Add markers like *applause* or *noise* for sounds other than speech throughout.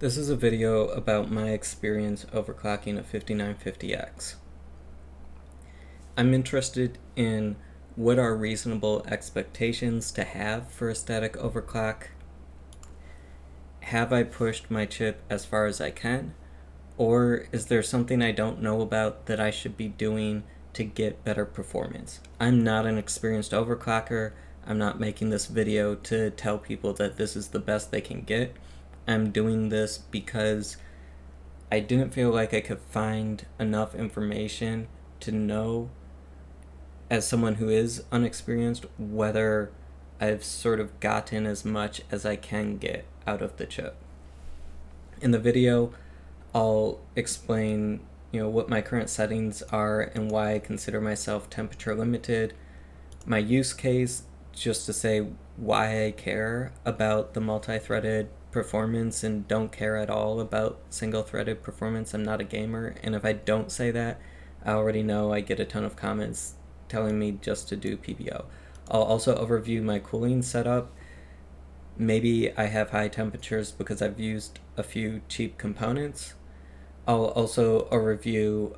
This is a video about my experience overclocking a 5950X. I'm interested in what are reasonable expectations to have for a static overclock. Have I pushed my chip as far as I can? Or is there something I don't know about that I should be doing to get better performance? I'm not an experienced overclocker. I'm not making this video to tell people that this is the best they can get. I'm doing this because I didn't feel like I could find enough information to know, as someone who is unexperienced, whether I've sort of gotten as much as I can get out of the chip. In the video, I'll explain you know what my current settings are and why I consider myself temperature limited, my use case, just to say why I care about the multi-threaded performance and don't care at all about single threaded performance. I'm not a gamer, and if I don't say that, I already know I get a ton of comments telling me just to do PBO. I'll also overview my cooling setup. Maybe I have high temperatures because I've used a few cheap components. I'll also overview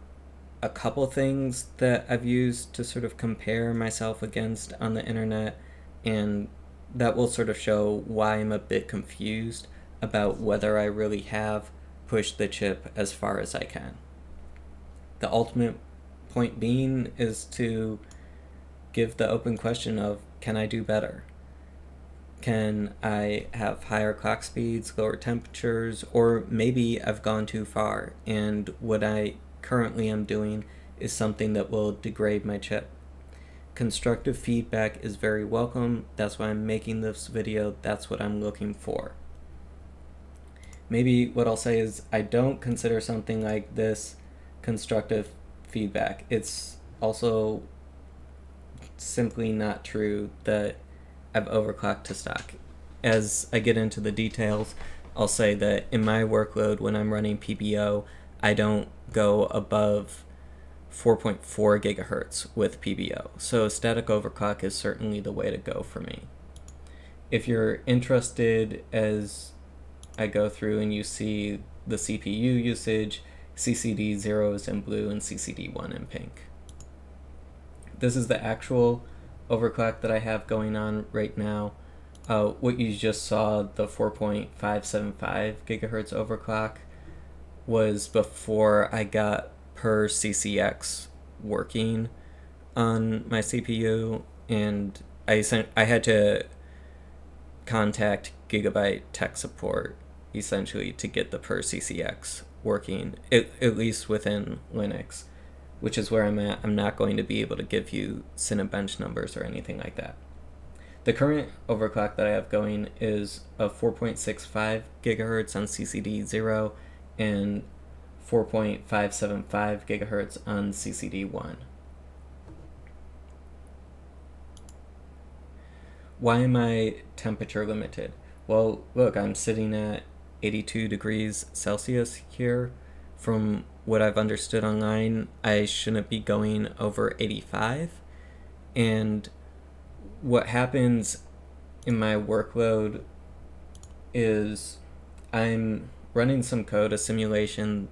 a couple things that I've used to sort of compare myself against on the internet and that will sort of show why I'm a bit confused about whether I really have pushed the chip as far as I can. The ultimate point being is to give the open question of can I do better? Can I have higher clock speeds, lower temperatures, or maybe I've gone too far and what I currently am doing is something that will degrade my chip. Constructive feedback is very welcome. That's why I'm making this video. That's what I'm looking for. Maybe what I'll say is I don't consider something like this constructive feedback. It's also simply not true that I've overclocked to stock. As I get into the details, I'll say that in my workload when I'm running PBO, I don't go above 4.4 gigahertz with PBO. So static overclock is certainly the way to go for me. If you're interested as I go through and you see the CPU usage, CCD 0 is in blue and CCD 1 in pink. This is the actual overclock that I have going on right now. Uh, what you just saw, the 4.575 gigahertz overclock, was before I got per CCX working on my CPU, and I sent I had to contact Gigabyte tech support essentially to get the per CCX working at, at least within Linux, which is where I'm at. I'm not going to be able to give you Cinebench numbers or anything like that. The current overclock that I have going is a 4.65 gigahertz on CCD 0 and 4.575 gigahertz on CCD1. Why am I temperature limited? Well, look, I'm sitting at 82 degrees Celsius here. From what I've understood online, I shouldn't be going over 85. And what happens in my workload is I'm running some code, a simulation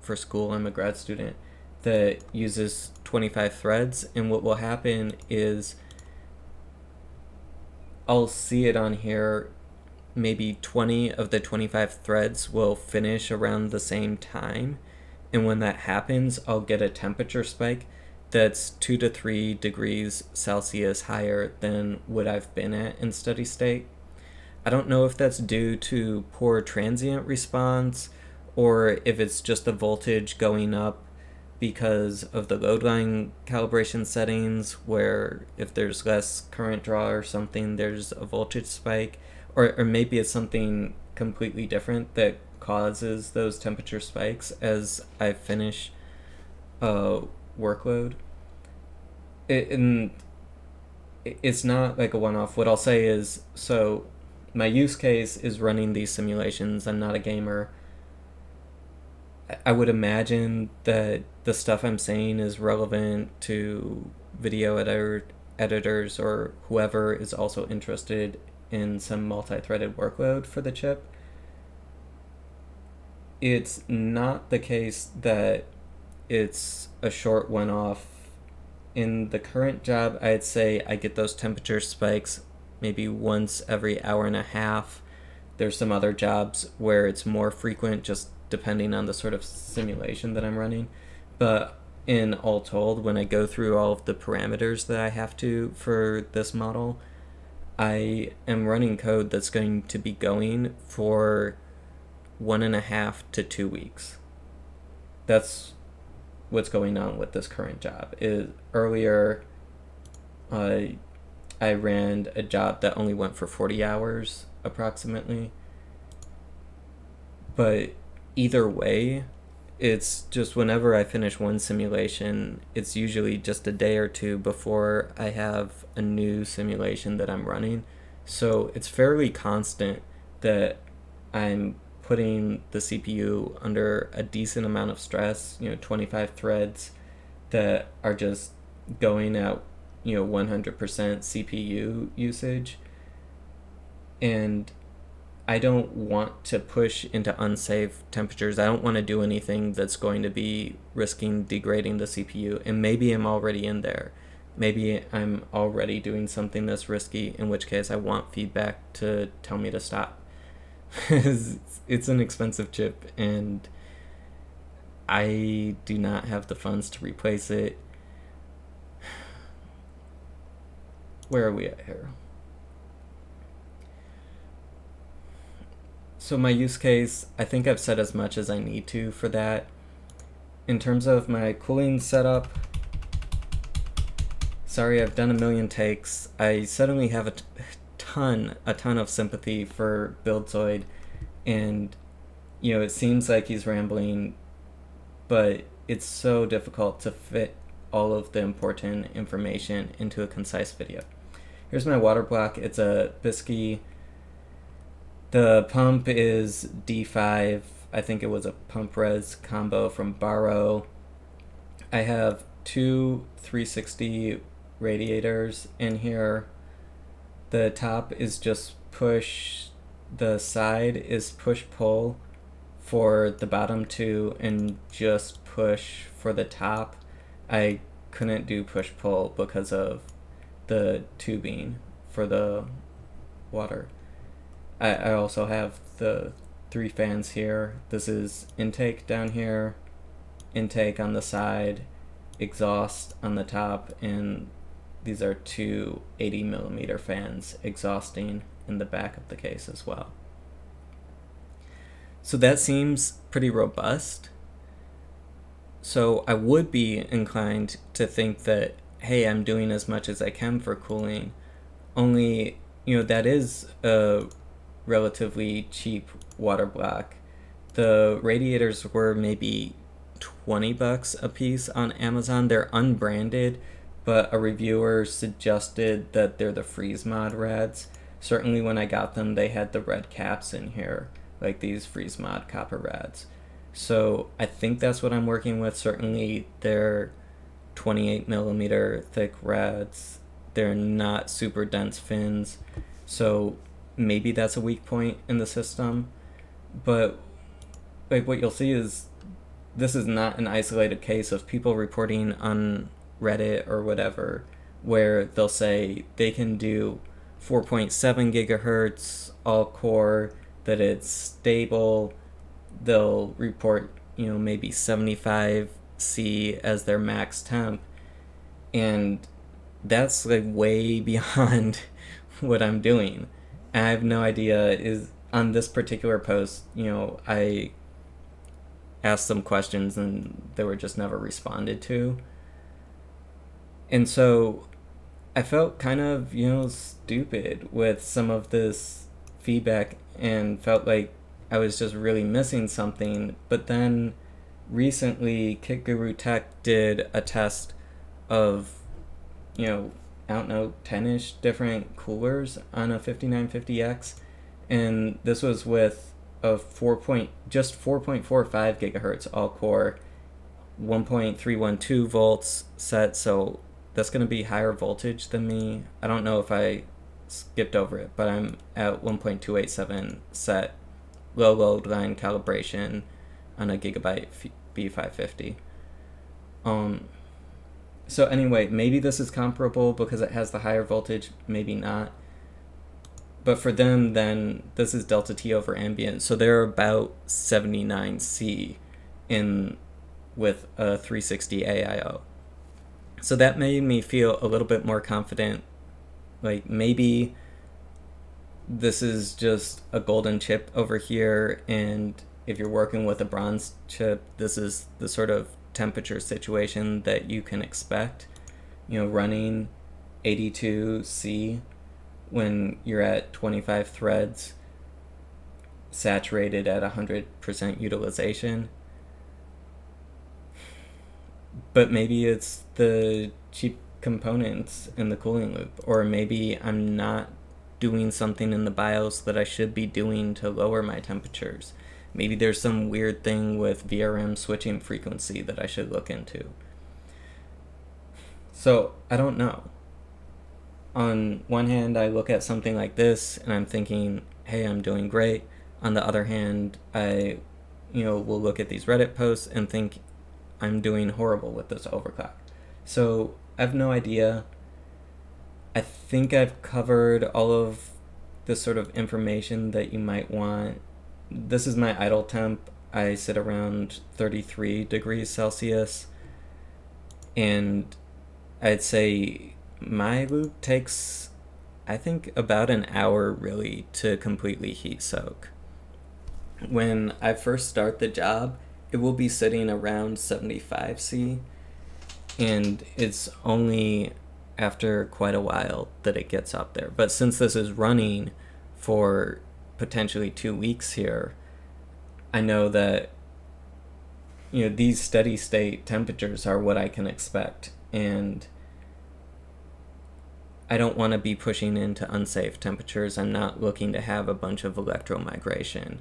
for school. I'm a grad student that uses 25 threads. And what will happen is I'll see it on here. Maybe 20 of the 25 threads will finish around the same time. And when that happens, I'll get a temperature spike that's two to three degrees Celsius higher than what I've been at in steady state. I don't know if that's due to poor transient response or if it's just the voltage going up because of the load line calibration settings where if there's less current draw or something there's a voltage spike or, or maybe it's something completely different that causes those temperature spikes as I finish a workload. It, and it's not like a one-off. What I'll say is so my use case is running these simulations. I'm not a gamer I would imagine that the stuff I'm saying is relevant to video editor editors or whoever is also interested in some multi-threaded workload for the chip. it's not the case that it's a short one off. In the current job, I'd say I get those temperature spikes maybe once every hour and a half. There's some other jobs where it's more frequent, just depending on the sort of simulation that I'm running. But in all told, when I go through all of the parameters that I have to for this model, I am running code that's going to be going for one and a half to two weeks. That's what's going on with this current job. Is earlier, uh, I ran a job that only went for 40 hours approximately. But either way, it's just whenever I finish one simulation, it's usually just a day or two before I have a new simulation that I'm running. So it's fairly constant that I'm putting the CPU under a decent amount of stress, you know, 25 threads that are just going at, you know, 100% CPU usage. And I don't want to push into unsafe temperatures. I don't want to do anything that's going to be risking degrading the CPU. And maybe I'm already in there. Maybe I'm already doing something that's risky, in which case I want feedback to tell me to stop. *laughs* it's an expensive chip, and I do not have the funds to replace it. *sighs* Where are we at here? So my use case, I think I've said as much as I need to for that. In terms of my cooling setup, sorry I've done a million takes. I suddenly have a ton, a ton of sympathy for Buildzoid, and you know it seems like he's rambling, but it's so difficult to fit all of the important information into a concise video. Here's my water block. It's a Bykski the pump is D5. I think it was a pump res combo from Barrow. I have two 360 radiators in here. The top is just push, the side is push pull for the bottom two, and just push for the top. I couldn't do push pull because of the tubing for the water. I, I also have the three fans here. This is intake down here, intake on the side, exhaust on the top, and these are two 80 millimeter fans exhausting in the back of the case as well. So that seems pretty robust. So I would be inclined to think that, hey, I'm doing as much as I can for cooling. Only, you know, that is a relatively cheap water block. The radiators were maybe 20 bucks a piece on Amazon. They're unbranded, but a reviewer suggested that they're the Freezemod rads. Certainly when I got them, they had the red caps in here, like these Freezemod copper rads. So I think that's what I'm working with. Certainly they're 28 millimeter thick rads. They're not super dense fins. So maybe that's a weak point in the system. But like what you'll see is this is not an isolated case of people reporting on Reddit or whatever where they'll say they can do 4.7 gigahertz all core that it's stable they'll report you know maybe 75 c as their max temp and that's like way *laughs* beyond what i'm doing I have no idea is on this particular post, you know, I asked some questions and they were just never responded to. And so I felt kind of, you know, stupid with some of this feedback and felt like I was just really missing something. But then recently, KitGuru Tech did a test of, you know, I don't know, 10 ish different coolers on a 5950X. And this was with a 4 point, just 4.45 gigahertz all core, 1.312 volts set. So that's going to be higher voltage than me. I don't know if I skipped over it, but I'm at 1.287 set, low load line calibration, on a Gigabyte B550. Um, so anyway, maybe this is comparable because it has the higher voltage, maybe not. But for them, then this is delta T over ambient, so they're about 79C in with a 360 AIO. So that made me feel a little bit more confident. Like maybe this is just a golden chip over here, and if you're working with a bronze chip, this is the sort of temperature situation that you can expect. You know, running 82C when you're at 25 threads saturated at 100% utilization. But maybe it's the cheap components in the cooling loop, or maybe I'm not doing something in the BIOS that I should be doing to lower my temperatures. Maybe there's some weird thing with VRM switching frequency that I should look into. So I don't know. On one hand, I look at something like this and I'm thinking, hey, I'm doing great. On the other hand, I, you know, will look at these Reddit posts and think I'm doing horrible with this overclock. So I have no idea. I think I've covered all of the sort of information that you might want this is my idle temp. I sit around 33 degrees Celsius. And I'd say my loop takes, I think, about an hour really to completely heat soak. When I first start the job, it will be sitting around 75C. And it's only after quite a while that it gets up there. But since this is running for potentially two weeks here, I know that you know these steady state temperatures are what I can expect, and I don't want to be pushing into unsafe temperatures. I'm not looking to have a bunch of electromigration.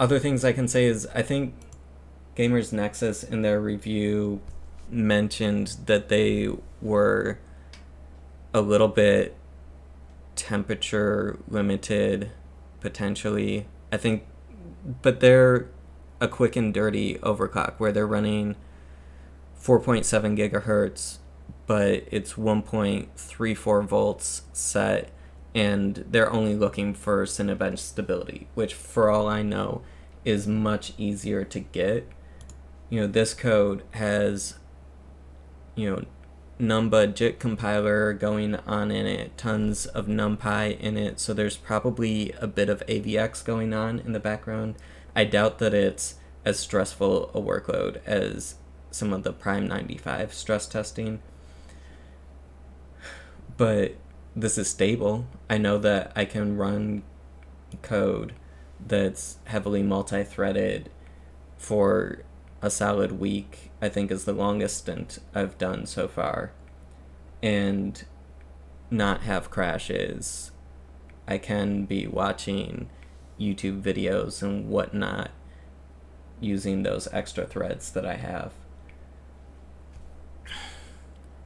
Other things I can say is I think Gamers Nexus in their review mentioned that they were a little bit temperature limited potentially. I think, but they're a quick and dirty overclock where they're running 4.7 gigahertz, but it's 1.34 volts set, and they're only looking for Cinebench stability, which, for all I know, is much easier to get. You know, this code has, you know, Numba JIT compiler going on in it, tons of NumPy in it, so there's probably a bit of AVX going on in the background. I doubt that it's as stressful a workload as some of the Prime 95 stress testing. But this is stable. I know that I can run code that's heavily multi-threaded for a solid week, I think is the longest stint I've done so far. And not have crashes. I can be watching YouTube videos and whatnot using those extra threads that I have.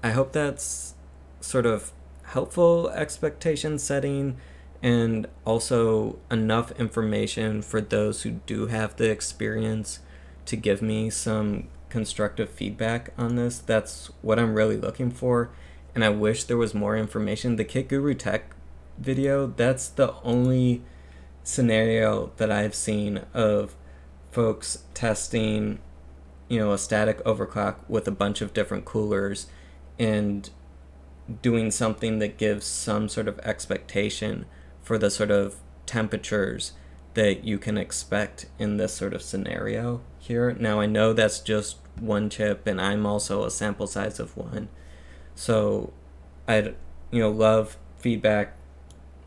I hope that's sort of helpful expectation setting and also enough information for those who do have the experience to give me some constructive feedback on this. That's what I'm really looking for. And I wish there was more information. The KitGuru Tech video, that's the only scenario that I've seen of folks testing, you know, a static overclock with a bunch of different coolers and doing something that gives some sort of expectation for the sort of temperatures that you can expect in this sort of scenario here. Now I know that's just one chip and I'm also a sample size of one. So I'd you know love feedback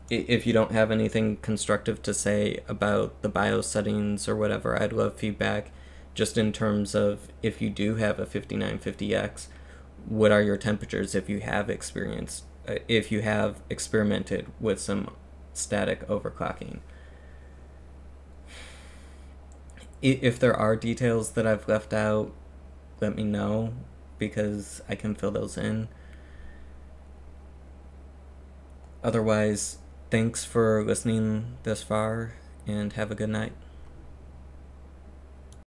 if you don't have anything constructive to say about the BIOS settings or whatever, I'd love feedback just in terms of if you do have a 5950X, what are your temperatures if you have experienced, uh, if you have experimented with some static overclocking if there are details that I've left out, let me know because I can fill those in. Otherwise, thanks for listening this far and have a good night.